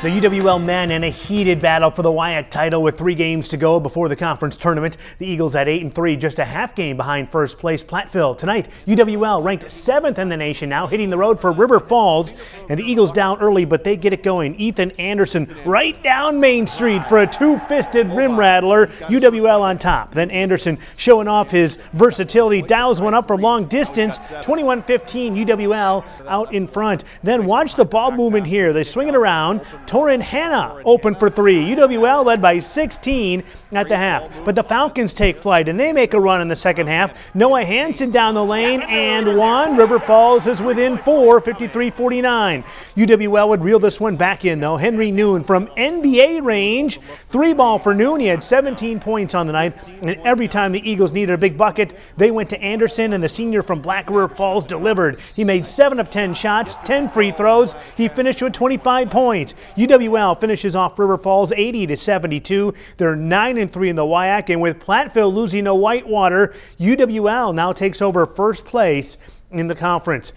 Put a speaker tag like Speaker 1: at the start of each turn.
Speaker 1: The UWL men in a heated battle for the WIAC title with three games to go before the conference tournament. The Eagles at 8 and 3, just a half game behind first place Platteville. Tonight, UWL ranked seventh in the nation now, hitting the road for River Falls. And the Eagles down early, but they get it going. Ethan Anderson right down Main Street for a two fisted rim rattler. UWL on top. Then Anderson showing off his versatility, dials one up from long distance. 21 15, UWL out in front. Then watch the ball movement here. They swing it around. Torin Hanna open for three. UWL led by 16 at the half. But the Falcons take flight and they make a run in the second half. Noah Hansen down the lane and one. River Falls is within four, 53-49. UWL would reel this one back in though. Henry Noon from NBA range. Three ball for Noon. He had 17 points on the night. And every time the Eagles needed a big bucket, they went to Anderson and the senior from Black River Falls delivered. He made 7 of 10 shots, 10 free throws. He finished with 25 points. UWL finishes off River Falls 80 to 72. They're 9 and 3 in the WIAC, and with Platteville losing to Whitewater, UWL now takes over first place in the conference.